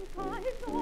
Sometimes.